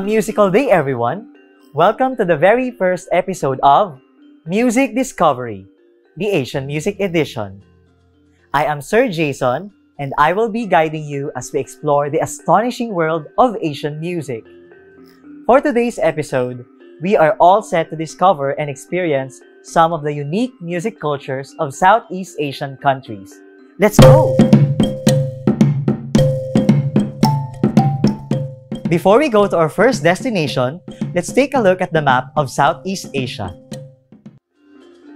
A musical day, everyone! Welcome to the very first episode of Music Discovery, the Asian Music Edition. I am Sir Jason, and I will be guiding you as we explore the astonishing world of Asian music. For today's episode, we are all set to discover and experience some of the unique music cultures of Southeast Asian countries. Let's go! Before we go to our first destination, let's take a look at the map of Southeast Asia.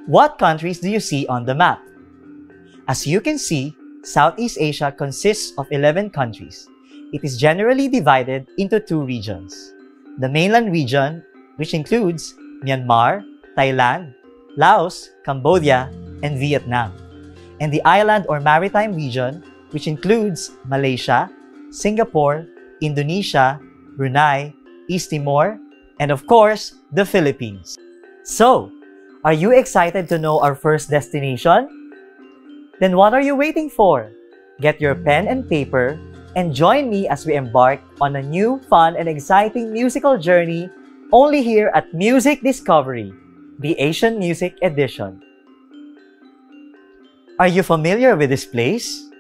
What countries do you see on the map? As you can see, Southeast Asia consists of 11 countries. It is generally divided into two regions. The mainland region, which includes Myanmar, Thailand, Laos, Cambodia, and Vietnam. And the island or maritime region, which includes Malaysia, Singapore, Indonesia, Brunei, East Timor, and of course, the Philippines. So, are you excited to know our first destination? Then what are you waiting for? Get your pen and paper and join me as we embark on a new, fun, and exciting musical journey only here at Music Discovery, the Asian Music Edition. Are you familiar with this place?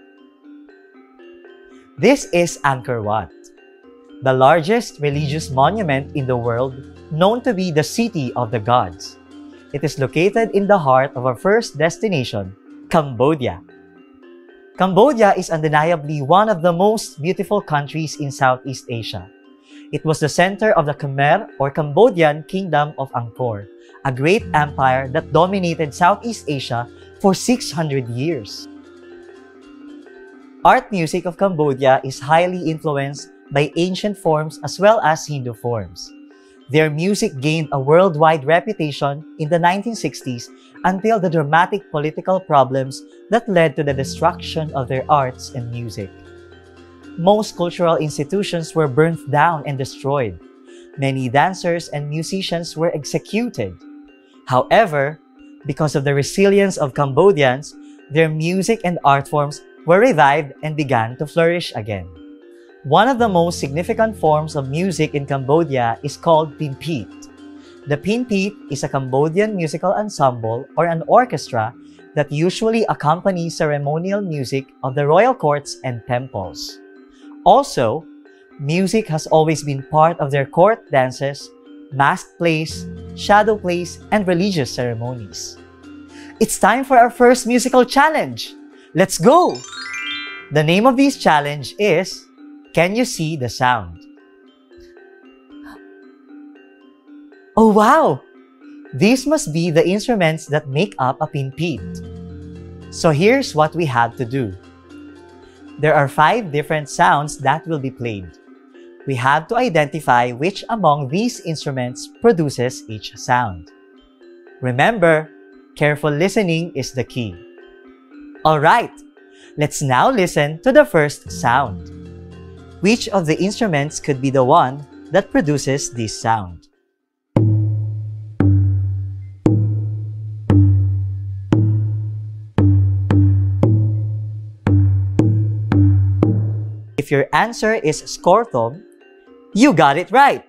This is Angkor Wat, the largest religious monument in the world known to be the City of the Gods. It is located in the heart of our first destination, Cambodia. Cambodia is undeniably one of the most beautiful countries in Southeast Asia. It was the center of the Khmer or Cambodian Kingdom of Angkor, a great empire that dominated Southeast Asia for 600 years. Art music of Cambodia is highly influenced by ancient forms as well as Hindu forms. Their music gained a worldwide reputation in the 1960s until the dramatic political problems that led to the destruction of their arts and music. Most cultural institutions were burnt down and destroyed. Many dancers and musicians were executed. However, because of the resilience of Cambodians, their music and art forms were revived and began to flourish again. One of the most significant forms of music in Cambodia is called Pinpeat. The Pinpeat is a Cambodian musical ensemble or an orchestra that usually accompanies ceremonial music of the royal courts and temples. Also, music has always been part of their court dances, masked plays, shadow plays, and religious ceremonies. It's time for our first musical challenge! Let's go! The name of this challenge is Can You See the Sound? Oh wow! These must be the instruments that make up a pinpeat. So here's what we have to do. There are five different sounds that will be played. We have to identify which among these instruments produces each sound. Remember, careful listening is the key. Alright, let's now listen to the first sound. Which of the instruments could be the one that produces this sound? If your answer is scorthom, you got it right!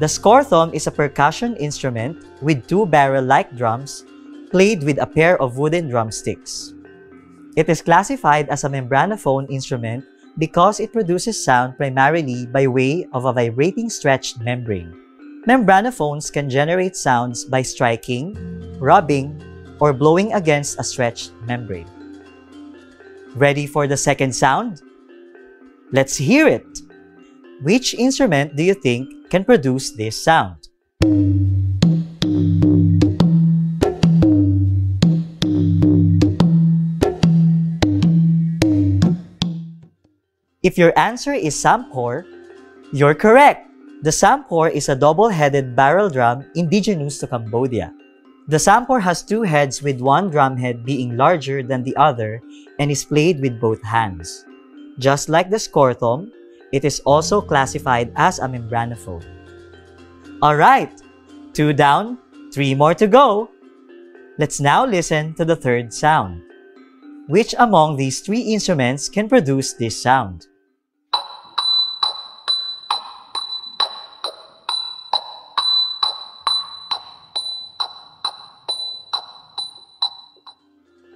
The scorthom is a percussion instrument with two barrel-like drums played with a pair of wooden drumsticks. It is classified as a membranophone instrument because it produces sound primarily by way of a vibrating stretched membrane. Membranophones can generate sounds by striking, rubbing, or blowing against a stretched membrane. Ready for the second sound? Let's hear it! Which instrument do you think can produce this sound? If your answer is sampor, you're correct! The sampor is a double-headed barrel drum indigenous to Cambodia. The sampor has two heads with one drumhead being larger than the other and is played with both hands. Just like the scorthom, it is also classified as a membranophone. Alright, two down, three more to go. Let's now listen to the third sound. Which among these three instruments can produce this sound?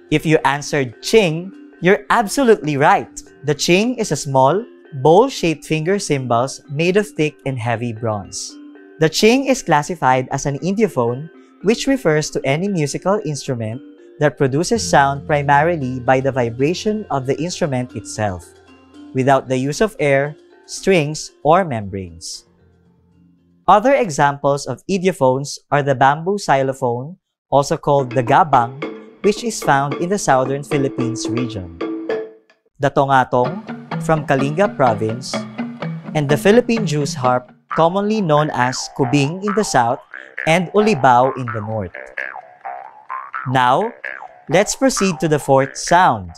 If you answered ching, you're absolutely right. The ching is a small, bowl-shaped finger cymbals made of thick and heavy bronze. The ching is classified as an idiophone, which refers to any musical instrument that produces sound primarily by the vibration of the instrument itself, without the use of air, strings, or membranes. Other examples of idiophones are the bamboo xylophone, also called the gabang, which is found in the southern Philippines region. The tongatong, from Kalinga province, and the Philippine Jew's harp, commonly known as kubing in the south and ulibao in the north. Now, let's proceed to the fourth sound.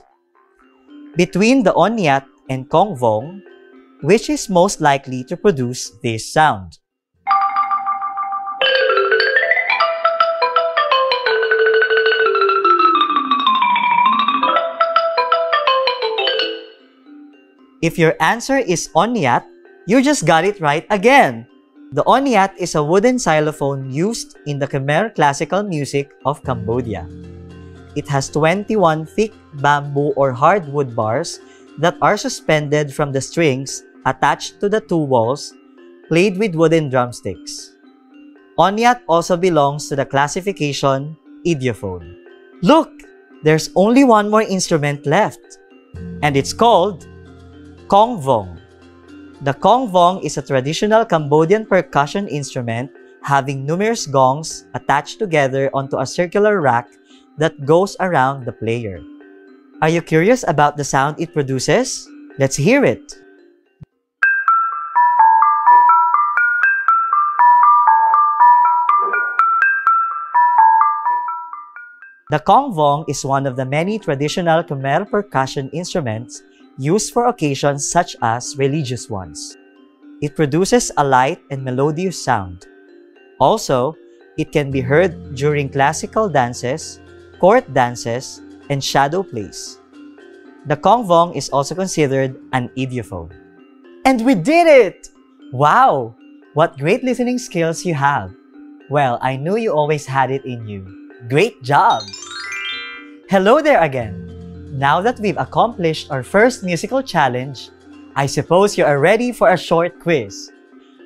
Between the onyat and kongvong, which is most likely to produce this sound? If your answer is onyat, you just got it right again. The onyat is a wooden xylophone used in the Khmer classical music of Cambodia. It has 21 thick bamboo or hardwood bars that are suspended from the strings attached to the two walls, played with wooden drumsticks. Onyat also belongs to the classification idiophone. Look! There's only one more instrument left, and it's called Kongvong. The Kongvong is a traditional Cambodian percussion instrument having numerous gongs attached together onto a circular rack that goes around the player. Are you curious about the sound it produces? Let's hear it! The kongvong is one of the many traditional Khmer percussion instruments used for occasions such as religious ones. It produces a light and melodious sound. Also, it can be heard during classical dances, court dances, and shadow plays. The kongvong is also considered an idiophone. And we did it! Wow! What great listening skills you have. Well, I knew you always had it in you. Great job! Hello there again! Now that we've accomplished our first musical challenge, I suppose you are ready for a short quiz.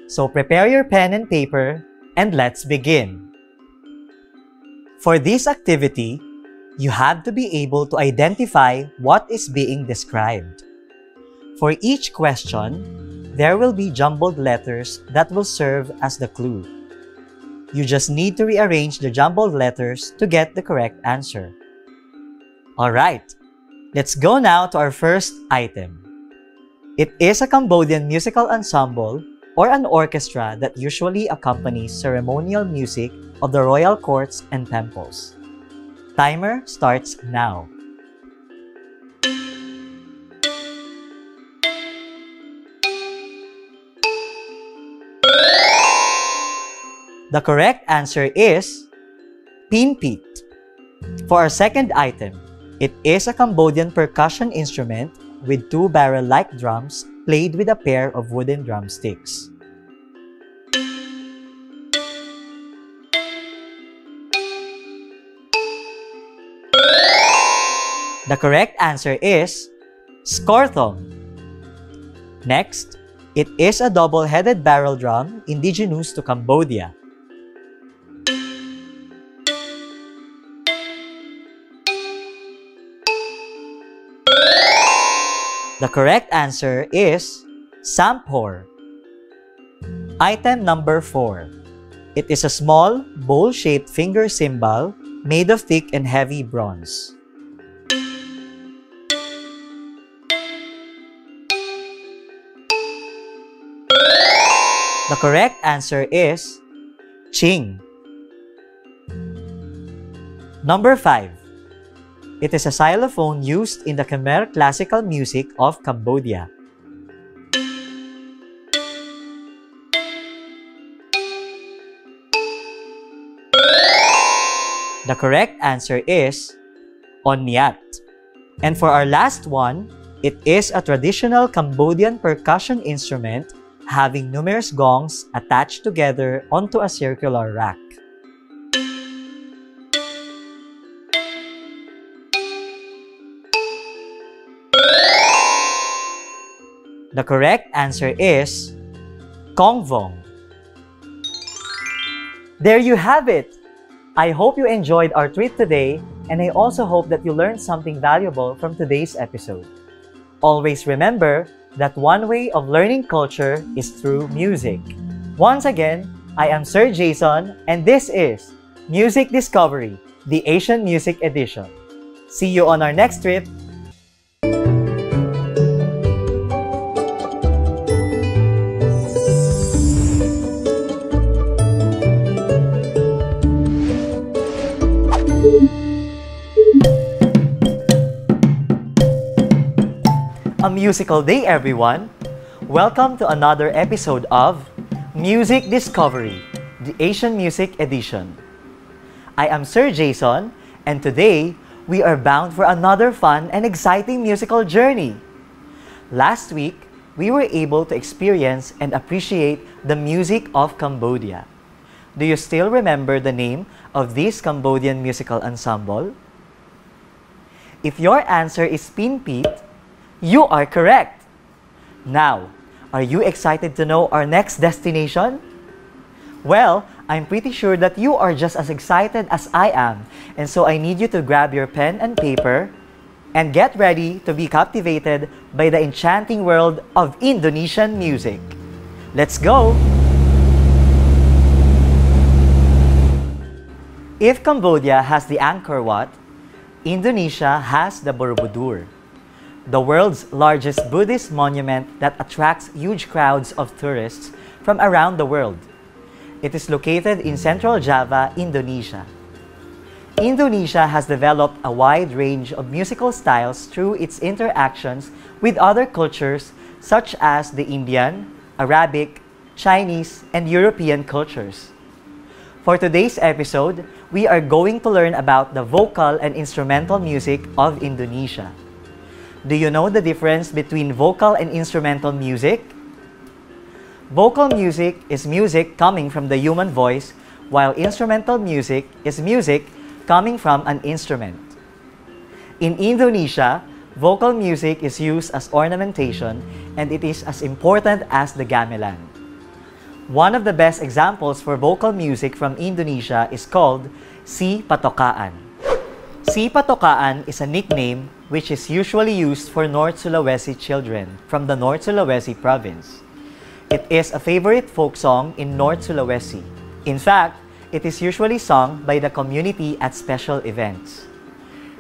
So prepare your pen and paper and let's begin. For this activity, you have to be able to identify what is being described. For each question, there will be jumbled letters that will serve as the clue. You just need to rearrange the jumbled letters to get the correct answer. Alright, Let's go now to our first item. It is a Cambodian musical ensemble or an orchestra that usually accompanies ceremonial music of the royal courts and temples. Timer starts now. The correct answer is Pinpeat. For our second item, it is a Cambodian percussion instrument with two barrel-like drums played with a pair of wooden drumsticks. The correct answer is Skorthom. Next, it is a double-headed barrel drum indigenous to Cambodia. The correct answer is Sampor. Item number 4. It is a small, bowl-shaped finger cymbal made of thick and heavy bronze. The correct answer is Ching. Number 5. It is a xylophone used in the Khmer classical music of Cambodia. The correct answer is Onyat. And for our last one, it is a traditional Cambodian percussion instrument having numerous gongs attached together onto a circular rack. The correct answer is Kongvong. There you have it! I hope you enjoyed our treat today and I also hope that you learned something valuable from today's episode. Always remember that one way of learning culture is through music. Once again, I am Sir Jason and this is Music Discovery, the Asian Music Edition. See you on our next trip musical day, everyone! Welcome to another episode of Music Discovery, the Asian Music Edition. I am Sir Jason, and today we are bound for another fun and exciting musical journey. Last week, we were able to experience and appreciate the music of Cambodia. Do you still remember the name of this Cambodian musical ensemble? If your answer is Pin Pinpeat, you are correct. Now, are you excited to know our next destination? Well, I'm pretty sure that you are just as excited as I am, and so I need you to grab your pen and paper and get ready to be captivated by the enchanting world of Indonesian music. Let's go! If Cambodia has the Angkor Wat, Indonesia has the Borobudur the world's largest Buddhist monument that attracts huge crowds of tourists from around the world. It is located in central Java, Indonesia. Indonesia has developed a wide range of musical styles through its interactions with other cultures such as the Indian, Arabic, Chinese, and European cultures. For today's episode, we are going to learn about the vocal and instrumental music of Indonesia. Do you know the difference between vocal and instrumental music? Vocal music is music coming from the human voice, while instrumental music is music coming from an instrument. In Indonesia, vocal music is used as ornamentation and it is as important as the gamelan. One of the best examples for vocal music from Indonesia is called Si Patokaan. Si Patokaan is a nickname which is usually used for North Sulawesi children from the North Sulawesi province. It is a favorite folk song in North Sulawesi. In fact, it is usually sung by the community at special events.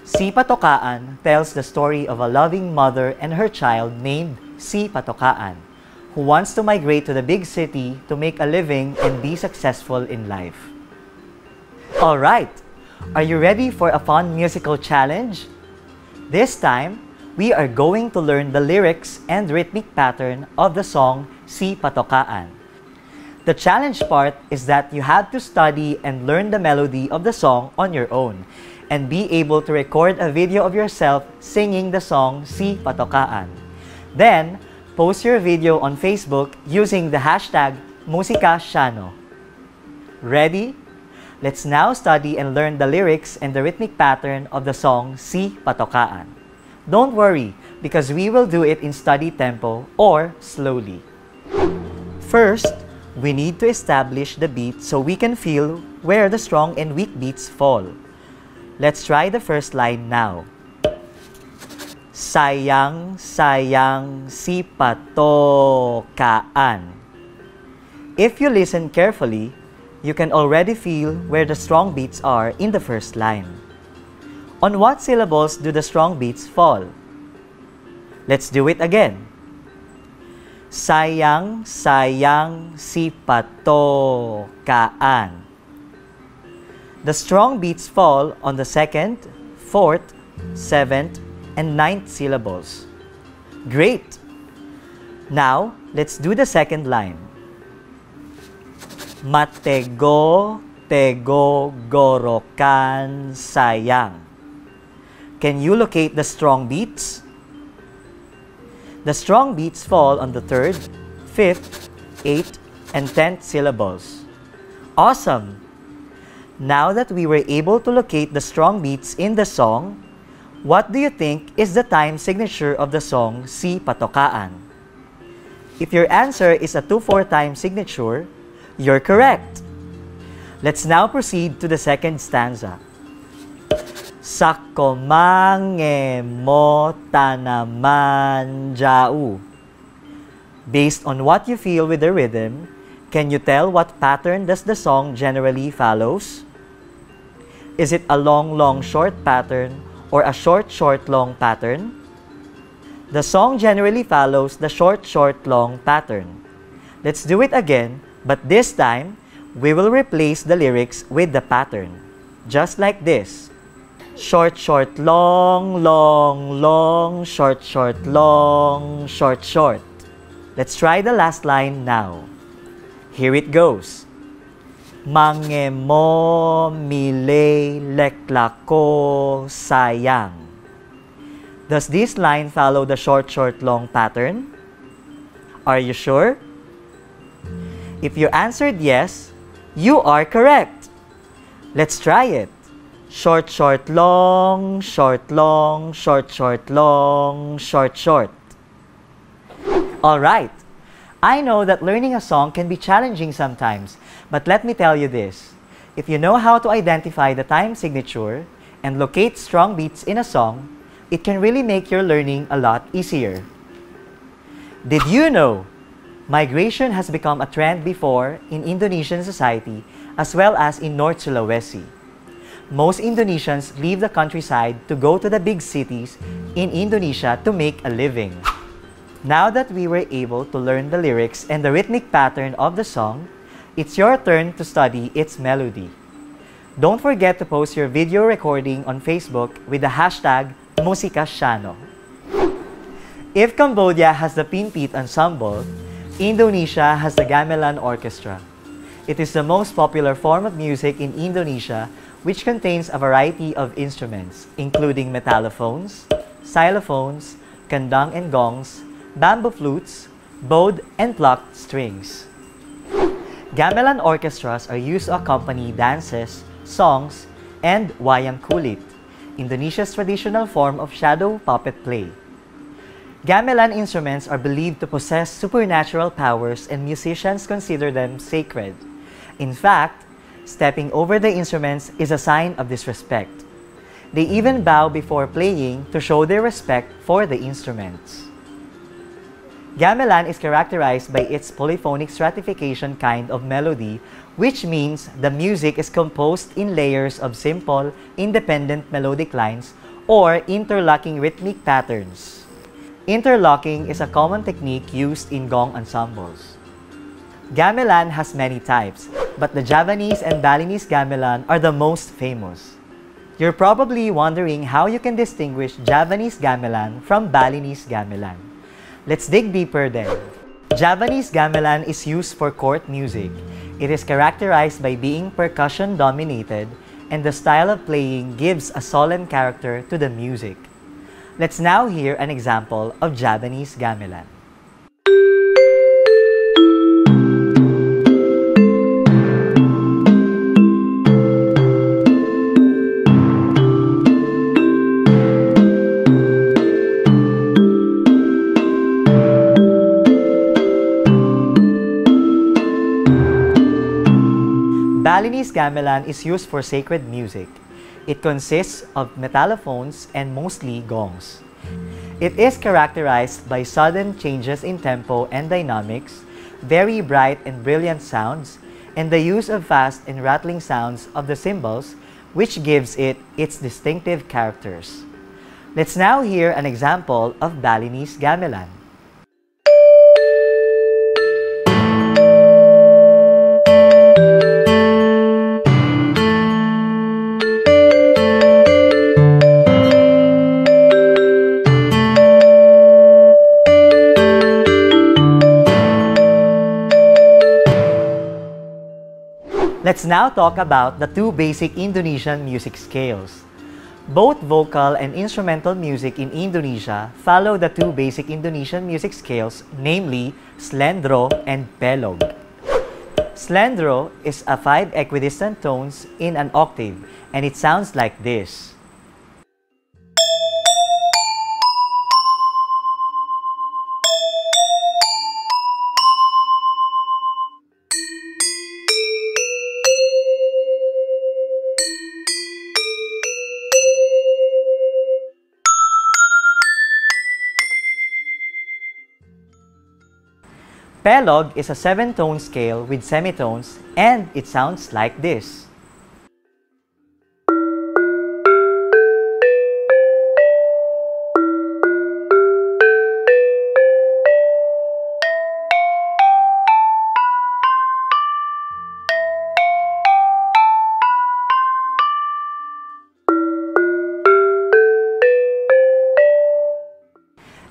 Si Patokaan tells the story of a loving mother and her child named Si Patokaan, who wants to migrate to the big city to make a living and be successful in life. Alright, are you ready for a fun musical challenge? This time, we are going to learn the lyrics and rhythmic pattern of the song Si Patokaan. The challenge part is that you had to study and learn the melody of the song on your own and be able to record a video of yourself singing the song Si Patokaan. Then, post your video on Facebook using the hashtag Musika Shano. Ready? Let's now study and learn the lyrics and the rhythmic pattern of the song Si Patokaan. Don't worry, because we will do it in study tempo or slowly. First, we need to establish the beat so we can feel where the strong and weak beats fall. Let's try the first line now. Sayang, sayang, si patokaan. If you listen carefully, you can already feel where the strong beats are in the first line. On what syllables do the strong beats fall? Let's do it again. Sayang, sayang, si. The strong beats fall on the second, fourth, seventh, and ninth syllables. Great! Now, let's do the second line. Matego, tego, gorokan, sayang. Can you locate the strong beats? The strong beats fall on the third, fifth, eighth, and tenth syllables. Awesome! Now that we were able to locate the strong beats in the song, what do you think is the time signature of the song Si Patokaan? If your answer is a 2-4 time signature, you're correct. Let's now proceed to the second stanza. Sakomange mo tanaman jau. Based on what you feel with the rhythm, can you tell what pattern does the song generally follows? Is it a long, long, short pattern or a short, short, long pattern? The song generally follows the short, short, long pattern. Let's do it again, but this time, we will replace the lyrics with the pattern. Just like this. Short, short, long, long, long, short, short, long, short, short. Let's try the last line now. Here it goes. Mange mo mile leklako sayang. Does this line follow the short, short, long pattern? Are you sure? If you answered yes, you are correct. Let's try it. Short, short, long, short, long, short, short, long, short, short. All right. I know that learning a song can be challenging sometimes, but let me tell you this. If you know how to identify the time signature and locate strong beats in a song, it can really make your learning a lot easier. Did you know migration has become a trend before in Indonesian society as well as in North Sulawesi? Most Indonesians leave the countryside to go to the big cities in Indonesia to make a living. Now that we were able to learn the lyrics and the rhythmic pattern of the song, it's your turn to study its melody. Don't forget to post your video recording on Facebook with the hashtag MusikaShano. If Cambodia has the Pinpeat Ensemble, Indonesia has the Gamelan Orchestra. It is the most popular form of music in Indonesia which contains a variety of instruments, including metallophones, xylophones, kandang and gongs, bamboo flutes, bowed and plucked strings. Gamelan orchestras are used to accompany dances, songs, and wayang kulit, Indonesia's traditional form of shadow puppet play. Gamelan instruments are believed to possess supernatural powers and musicians consider them sacred. In fact, stepping over the instruments is a sign of disrespect. They even bow before playing to show their respect for the instruments. Gamelan is characterized by its polyphonic stratification kind of melody, which means the music is composed in layers of simple, independent melodic lines or interlocking rhythmic patterns. Interlocking is a common technique used in gong ensembles. Gamelan has many types, but the Javanese and Balinese gamelan are the most famous. You're probably wondering how you can distinguish Javanese gamelan from Balinese gamelan. Let's dig deeper then. Javanese gamelan is used for court music. It is characterized by being percussion dominated and the style of playing gives a solemn character to the music. Let's now hear an example of Javanese gamelan. Balinese gamelan is used for sacred music. It consists of metallophones and mostly gongs. It is characterized by sudden changes in tempo and dynamics, very bright and brilliant sounds, and the use of fast and rattling sounds of the cymbals, which gives it its distinctive characters. Let's now hear an example of Balinese gamelan. Let's now talk about the two basic Indonesian music scales. Both vocal and instrumental music in Indonesia follow the two basic Indonesian music scales, namely Slendro and Pelog. Slendro is a five equidistant tones in an octave, and it sounds like this. Pelog is a seven-tone scale with semitones and it sounds like this.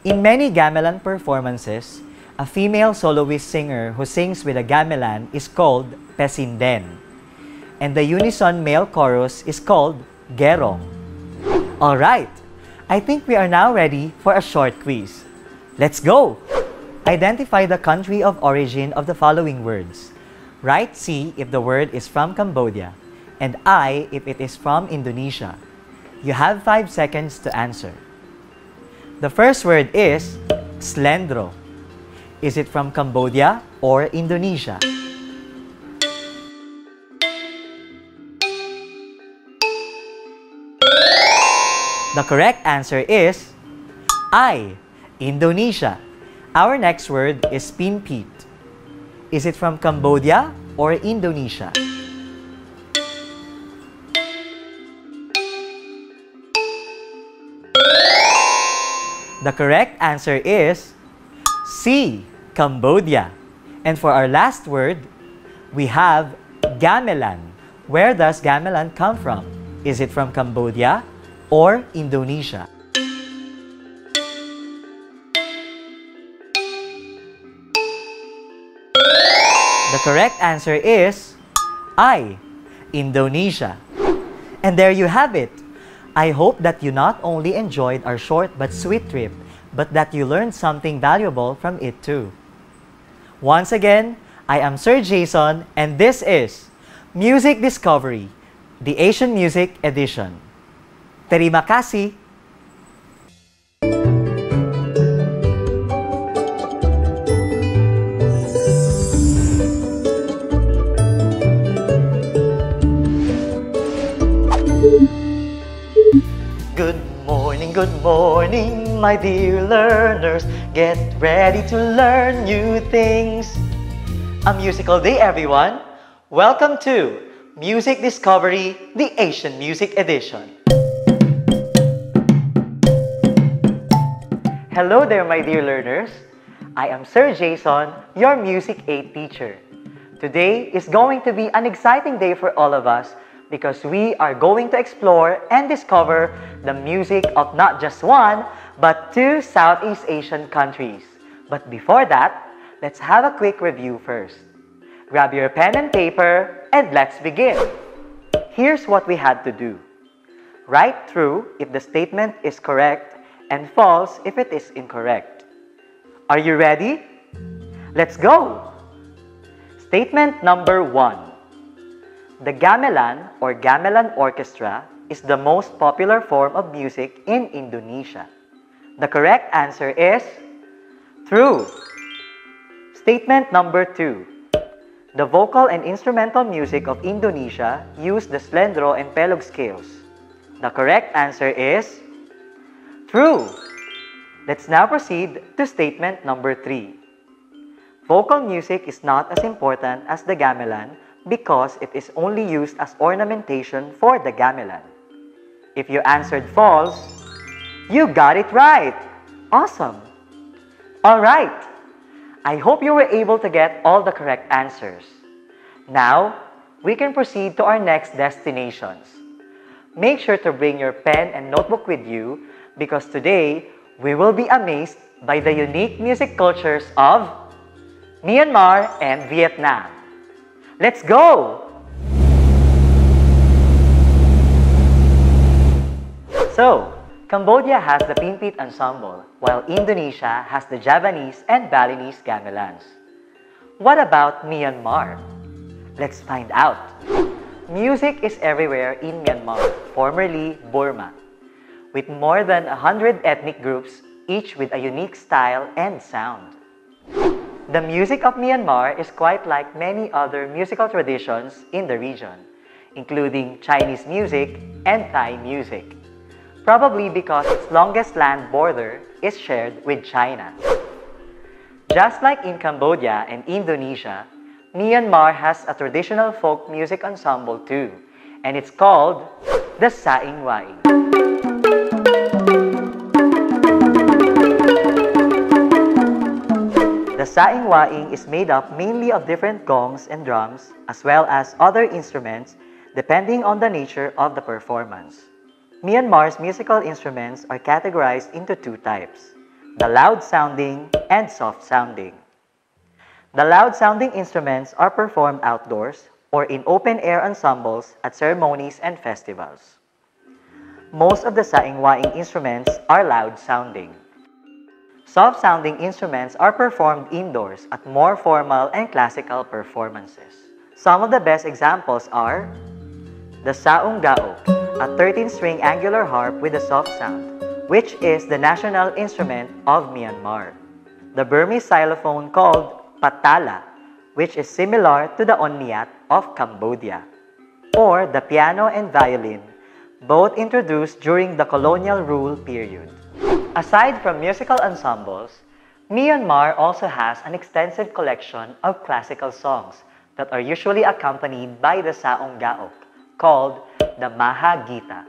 In many gamelan performances, a female soloist singer who sings with a gamelan is called pesinden, and the unison male chorus is called gerong. Alright, I think we are now ready for a short quiz. Let's go! Identify the country of origin of the following words. Write C if the word is from Cambodia, and I if it is from Indonesia. You have 5 seconds to answer. The first word is slendro. Is it from Cambodia or Indonesia? The correct answer is I, Indonesia. Our next word is pinpeat. Is it from Cambodia or Indonesia? The correct answer is C, Cambodia. And for our last word, we have gamelan. Where does gamelan come from? Is it from Cambodia or Indonesia? The correct answer is I, Indonesia. And there you have it. I hope that you not only enjoyed our short but sweet trip, but that you learned something valuable from it too. Once again, I am Sir Jason and this is Music Discovery, the Asian Music Edition. Terima kasih! Good morning, good morning, my dear learners. Get ready to learn new things. A musical day, everyone. Welcome to Music Discovery, the Asian Music Edition. Hello there, my dear learners. I am Sir Jason, your Music 8 teacher. Today is going to be an exciting day for all of us because we are going to explore and discover the music of not just one, but two Southeast Asian countries. But before that, let's have a quick review first. Grab your pen and paper and let's begin. Here's what we had to do. Write true if the statement is correct and false if it is incorrect. Are you ready? Let's go! Statement number one. The gamelan or gamelan orchestra is the most popular form of music in Indonesia. The correct answer is true. Statement number two. The vocal and instrumental music of Indonesia use the slendro and pelog scales. The correct answer is true. Let's now proceed to statement number three. Vocal music is not as important as the gamelan because it is only used as ornamentation for the gamelan. If you answered false, you got it right. Awesome. All right. I hope you were able to get all the correct answers. Now, we can proceed to our next destinations. Make sure to bring your pen and notebook with you because today we will be amazed by the unique music cultures of Myanmar and Vietnam. Let's go! So, Cambodia has the Pinpeat Ensemble, while Indonesia has the Javanese and Balinese gamelans. What about Myanmar? Let's find out. Music is everywhere in Myanmar, formerly Burma, with more than 100 ethnic groups, each with a unique style and sound. The music of Myanmar is quite like many other musical traditions in the region, including Chinese music and Thai music, probably because its longest land border is shared with China. Just like in Cambodia and Indonesia, Myanmar has a traditional folk music ensemble too, and it's called the Saing. The Saing Waing is made up mainly of different gongs and drums as well as other instruments depending on the nature of the performance. Myanmar's musical instruments are categorized into two types, the loud sounding and soft sounding. The loud sounding instruments are performed outdoors or in open air ensembles at ceremonies and festivals. Most of the Saingwaing instruments are loud sounding. Soft sounding instruments are performed indoors at more formal and classical performances. Some of the best examples are the Saung Gaok, a 13-string angular harp with a soft sound, which is the national instrument of Myanmar. The Burmese xylophone called Patala, which is similar to the Onyat of Cambodia. Or the piano and violin, both introduced during the colonial rule period. Aside from musical ensembles, Myanmar also has an extensive collection of classical songs that are usually accompanied by the Saung Gaok called the Mahagita,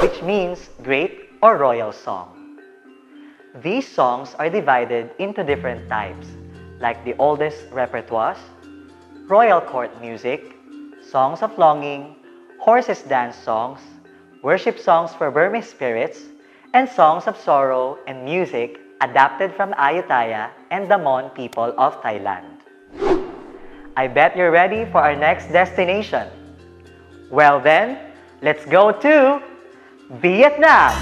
which means great or royal song. These songs are divided into different types, like the oldest repertoires, royal court music, songs of longing, horses dance songs, worship songs for Burmese spirits, and songs of sorrow and music adapted from Ayutthaya and the Mon people of Thailand. I bet you're ready for our next destination. Well then, let's go to Vietnam!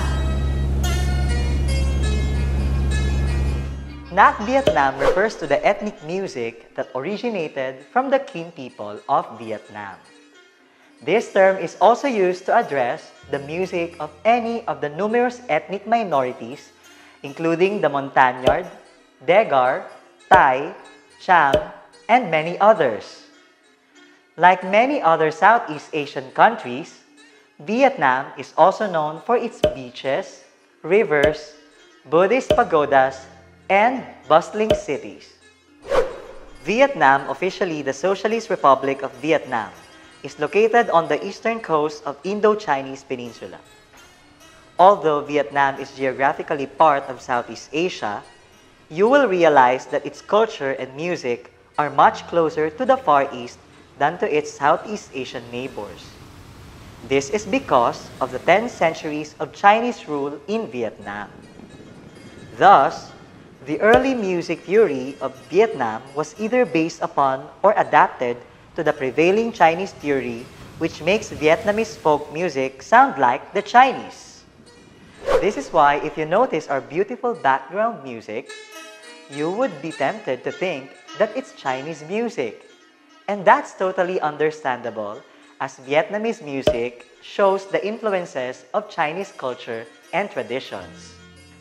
Nak Vietnam refers to the ethnic music that originated from the Kinh people of Vietnam. This term is also used to address the music of any of the numerous ethnic minorities including the Montagnard, Degar, Thai, Cham, and many others. Like many other Southeast Asian countries, Vietnam is also known for its beaches, rivers, Buddhist pagodas, and bustling cities. Vietnam, officially the Socialist Republic of Vietnam, is located on the eastern coast of Indo-Chinese Peninsula. Although Vietnam is geographically part of Southeast Asia, you will realize that its culture and music are much closer to the Far East than to its Southeast Asian neighbors. This is because of the 10 centuries of Chinese rule in Vietnam. Thus, the early music theory of Vietnam was either based upon or adapted to the prevailing Chinese theory which makes Vietnamese folk music sound like the Chinese. This is why if you notice our beautiful background music, you would be tempted to think that it's Chinese music. And that's totally understandable as Vietnamese music shows the influences of Chinese culture and traditions.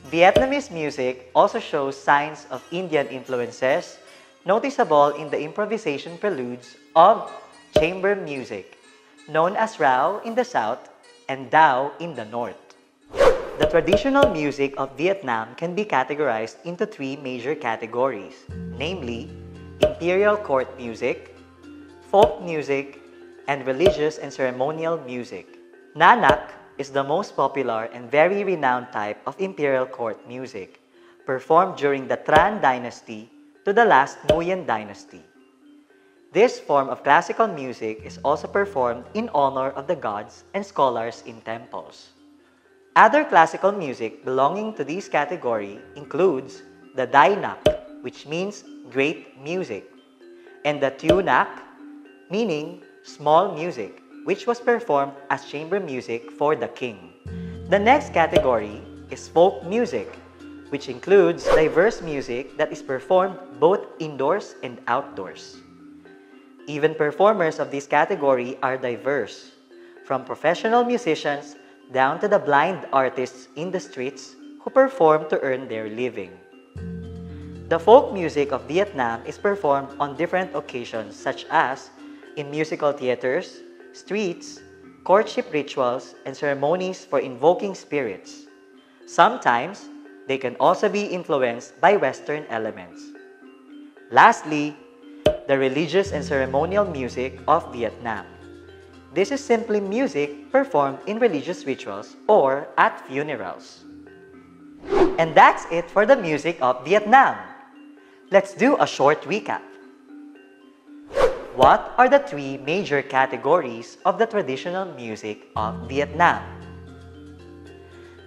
Vietnamese music also shows signs of Indian influences noticeable in the improvisation preludes of chamber music, known as Rao in the south and Dao in the north. The traditional music of Vietnam can be categorized into three major categories, namely imperial court music, folk music, and religious and ceremonial music. Nha nhac is the most popular and very renowned type of imperial court music, performed during the Tran dynasty to the last Nguyen dynasty. This form of classical music is also performed in honor of the gods and scholars in temples. Other classical music belonging to this category includes the Dainak, which means great music, and the Tunak, meaning small music, which was performed as chamber music for the king. The next category is folk music, which includes diverse music that is performed both indoors and outdoors. Even performers of this category are diverse, from professional musicians down to the blind artists in the streets who perform to earn their living. The folk music of Vietnam is performed on different occasions such as in musical theaters, streets, courtship rituals, and ceremonies for invoking spirits. Sometimes, they can also be influenced by Western elements. Lastly, the religious and ceremonial music of Vietnam. This is simply music performed in religious rituals or at funerals. And that's it for the music of Vietnam. Let's do a short recap. What are the three major categories of the traditional music of Vietnam?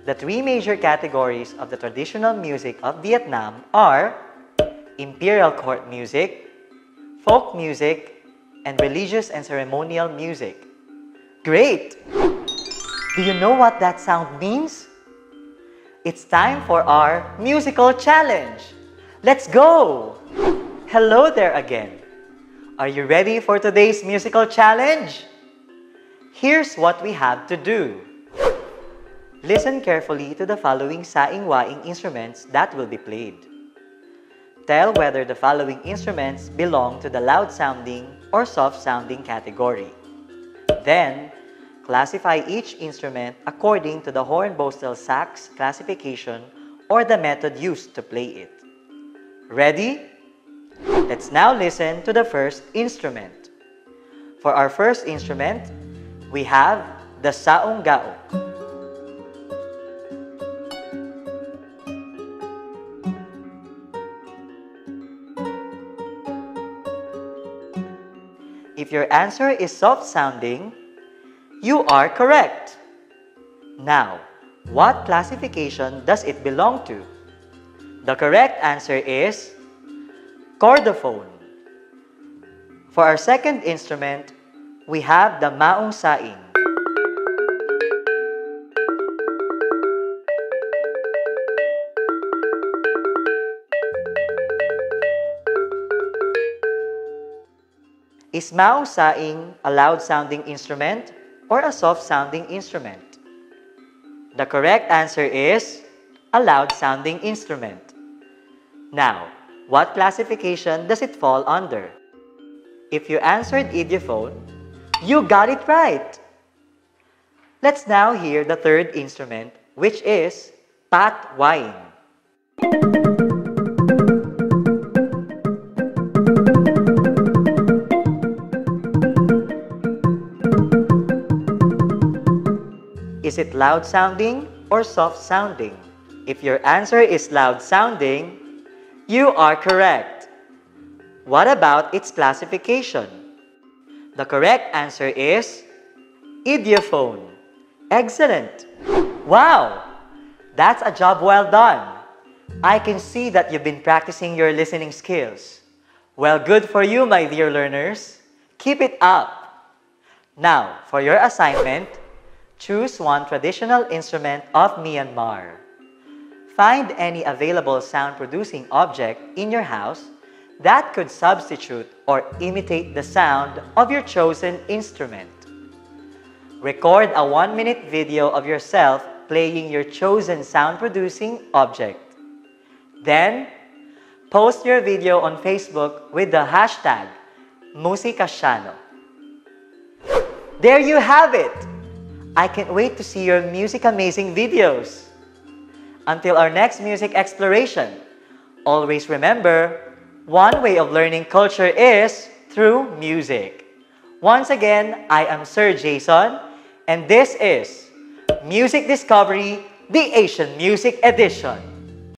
The three major categories of the traditional music of Vietnam are imperial court music, folk music, and religious and ceremonial music. Great! Do you know what that sound means? It's time for our musical challenge. Let's go! Hello there again. Are you ready for today's musical challenge? Here's what we have to do. Listen carefully to the following saing-waing instruments that will be played. Tell whether the following instruments belong to the loud-sounding or soft-sounding category. Then, classify each instrument according to the Hornbostel Sachs classification or the method used to play it. Ready? Let's now listen to the first instrument. For our first instrument, we have the saung gauk. If your answer is soft-sounding, you are correct. Now, what classification does it belong to? The correct answer is chordophone. For our second instrument, we have the maung saing. Is maung saing a loud-sounding instrument or a soft-sounding instrument? The correct answer is a loud-sounding instrument. Now, what classification does it fall under? If you answered idiophone, you got it right! Let's now hear the third instrument, which is pat waing. Is it loud sounding or soft sounding? If your answer is loud sounding, you are correct. What about its classification? The correct answer is idiophone. Excellent. Wow! That's a job well done. I can see that you've been practicing your listening skills. Well, good for you, my dear learners. Keep it up. Now, for your assignment, choose one traditional instrument of Myanmar. Find any available sound-producing object in your house that could substitute or imitate the sound of your chosen instrument. Record a one-minute video of yourself playing your chosen sound-producing object. Then, post your video on Facebook with the hashtag Musicasiano. There you have it! I can't wait to see your music amazing videos. Until our next music exploration, always remember, one way of learning culture is through music. Once again, I am Sir Jason, and this is Music Discovery, the Asian Music Edition.